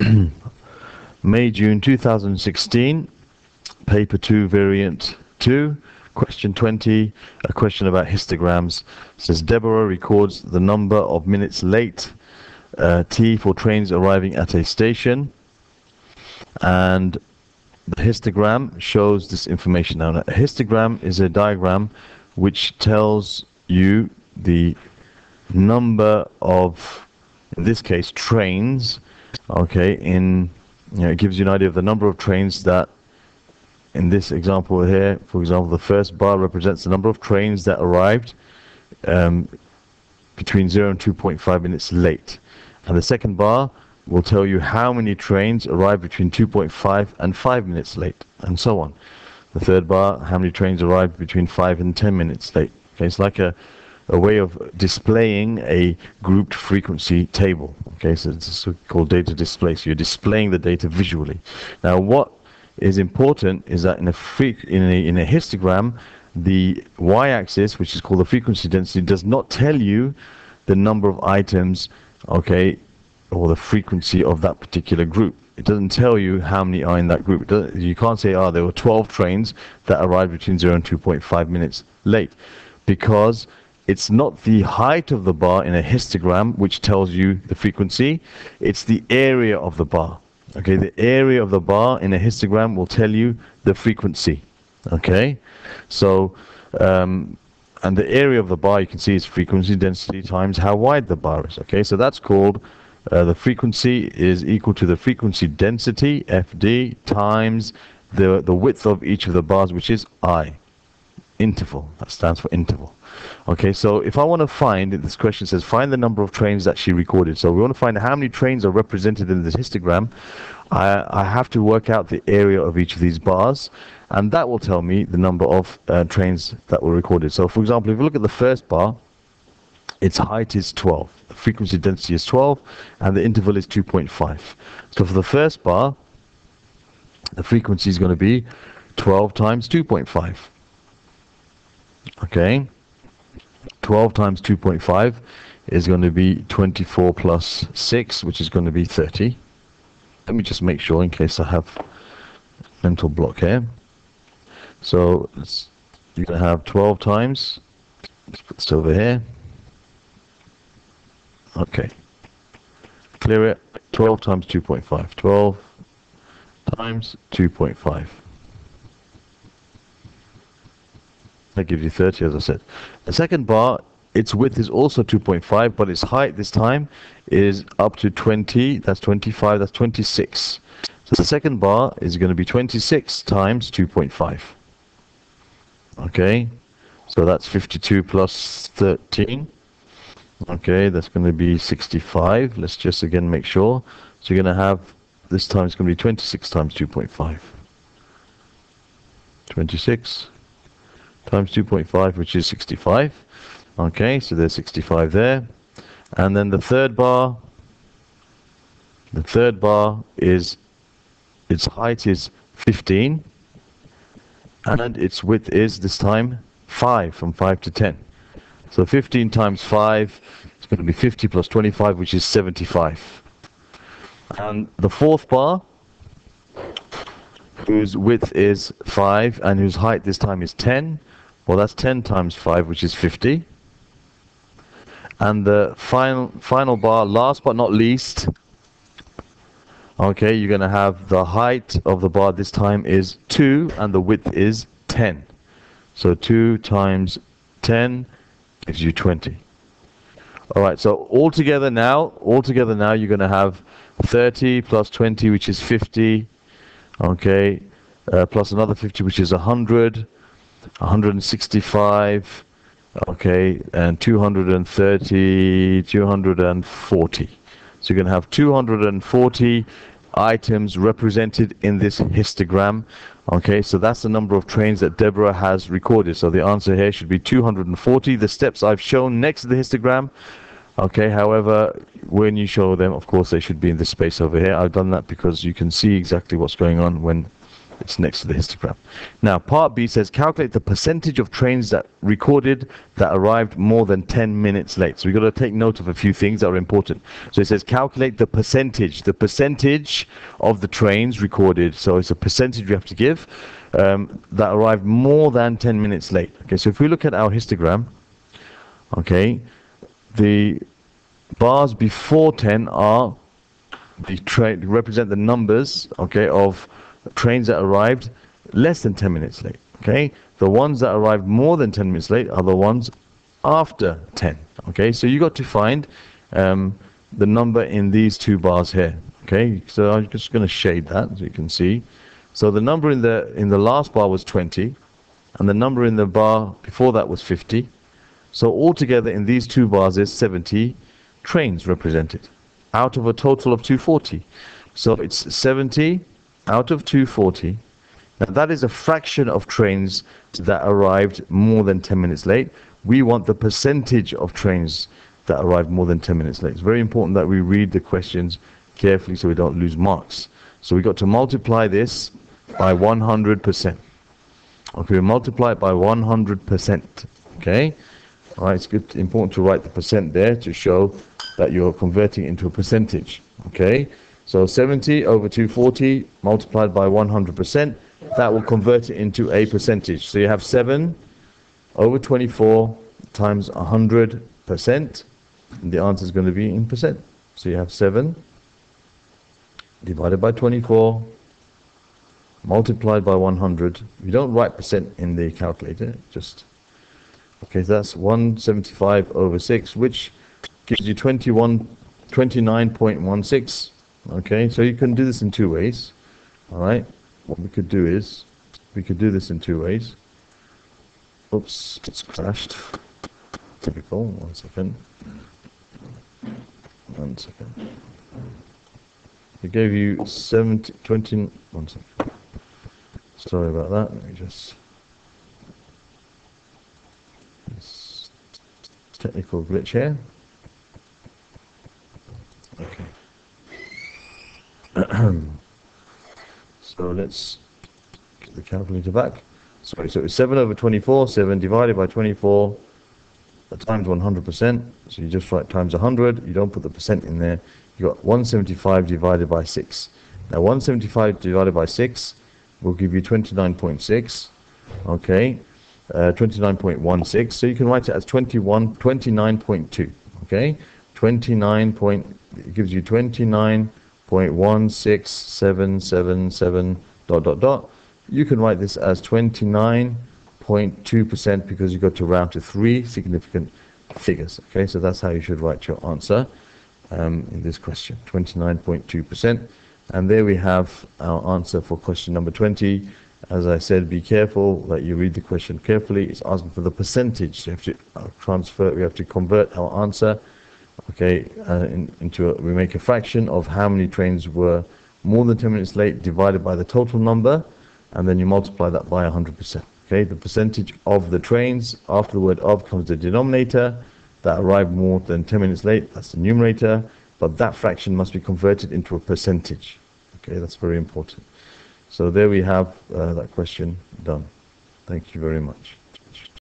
May, June 2016, paper 2, variant 2, question 20, a question about histograms. It says Deborah records the number of minutes late, uh, T for trains arriving at a station, and the histogram shows this information. Now, a histogram is a diagram which tells you the number of, in this case, trains, okay, in, you know, it gives you an idea of the number of trains that, in this example here, for example, the first bar represents the number of trains that arrived um, between 0 and 2.5 minutes late. And the second bar will tell you how many trains arrived between 2.5 and 5 minutes late, and so on. The third bar, how many trains arrived between 5 and 10 minutes late. Okay, it's like a, a way of displaying a grouped frequency table. Okay, so it's called data display. So you're displaying the data visually. Now, what is important is that in a, in a, in a histogram, the y-axis, which is called the frequency density, does not tell you the number of items, okay, or the frequency of that particular group. It doesn't tell you how many are in that group. you can't say, oh, there were 12 trains that arrived between 0 and 2.5 minutes late because it's not the height of the bar in a histogram which tells you the frequency, it's the area of the bar. Okay, the area of the bar in a histogram will tell you the frequency. Okay, so um, and the area of the bar you can see is frequency density times how wide the bar is. Okay, so that's called uh, the frequency is equal to the frequency density, FD, times the, the width of each of the bars, which is I. Interval. That stands for interval. Okay, so if I want to find, this question says, find the number of trains that she recorded. So we want to find how many trains are represented in this histogram. I, I have to work out the area of each of these bars, and that will tell me the number of uh, trains that were recorded. So for example, if you look at the first bar, its height is 12, the frequency density is 12, and the interval is 2.5. So for the first bar, the frequency is going to be 12 times 2.5. Okay, 12 times 2.5 is going to be 24 plus 6, which is going to be 30. Let me just make sure in case I have mental block here. So you're going to have 12 times, let's put this over here, Okay. Clear it. 12 times 2.5. 12 times 2.5. That gives you 30, as I said. The second bar, its width is also 2.5, but its height this time is up to 20. That's 25. That's 26. So the second bar is going to be 26 times 2.5. Okay. So that's 52 plus 13. Okay, that's going to be 65. Let's just again make sure. So you're going to have, this time it's going to be 26 times 2.5. 26 times 2.5, which is 65. Okay, so there's 65 there. And then the third bar, the third bar is, its height is 15. And its width is, this time, 5, from 5 to 10. So 15 times 5 is going to be 50 plus 25, which is 75. And the fourth bar, whose width is 5 and whose height this time is 10, well, that's 10 times 5, which is 50. And the final, final bar, last but not least, okay, you're going to have the height of the bar this time is 2 and the width is 10. So 2 times 10 gives you 20. All right, so altogether now, altogether now you're going to have 30 plus 20, which is 50, okay, uh, plus another 50, which is 100, 165, okay, and 230, 240. So you're going to have 240 items represented in this histogram. Okay, so that's the number of trains that Deborah has recorded. So the answer here should be 240. The steps I've shown next to the histogram. Okay, however, when you show them, of course, they should be in this space over here. I've done that because you can see exactly what's going on when It's next to the histogram. Now, part B says calculate the percentage of trains that recorded that arrived more than 10 minutes late. So we've got to take note of a few things that are important. So it says calculate the percentage, the percentage of the trains recorded. So it's a percentage we have to give um, that arrived more than 10 minutes late. Okay, so if we look at our histogram, okay, the bars before 10 are the train represent the numbers, okay, of trains that arrived less than 10 minutes late. Okay, the ones that arrived more than 10 minutes late are the ones after 10. Okay, so you got to find um, the number in these two bars here. Okay, so I'm just going to shade that so you can see. So the number in the in the last bar was 20, and the number in the bar before that was 50. So altogether in these two bars is 70 trains represented out of a total of 240. So it's 70 out of 240. Now that is a fraction of trains that arrived more than 10 minutes late. We want the percentage of trains that arrived more than 10 minutes late. It's very important that we read the questions carefully so we don't lose marks. So we got to multiply this by 100%. Okay, we multiply it by 100%. Okay? All right, it's good, important to write the percent there to show that you're converting into a percentage. Okay? So 70 over 240 multiplied by 100%, that will convert it into a percentage. So you have 7 over 24 times 100%, and the answer is going to be in percent. So you have 7 divided by 24 multiplied by 100. You don't write percent in the calculator, just okay. So that's 175 over 6, which gives you 21, 29.16. Okay, so you can do this in two ways. All right, what we could do is we could do this in two ways. Oops, it's crashed. Typical. One second. One second. It gave you 70, 20, one second. Sorry about that. Let me just. Technical glitch here. Okay. So let's get the calculator back. Sorry, so it's 7 over 24, 7 divided by 24 times 100%. So you just write times 100, you don't put the percent in there. You got 175 divided by 6. Now 175 divided by 6 will give you 29.6. Okay, uh, 29.16. So you can write it as 21, 29.2. Okay, 29 point, it gives you 29 0.16777 dot dot dot. You can write this as 29.2% because you've got to round to three significant figures. Okay, so that's how you should write your answer um, in this question, 29.2%. And there we have our answer for question number 20. As I said, be careful that you read the question carefully. It's asking for the percentage. So you have to uh, transfer, we have to convert our answer okay, uh, in, into a, we make a fraction of how many trains were more than 10 minutes late divided by the total number, and then you multiply that by 100%. Okay, the percentage of the trains after the word of comes the denominator that arrived more than 10 minutes late, that's the numerator, but that fraction must be converted into a percentage. Okay, that's very important. So there we have uh, that question done. Thank you very much.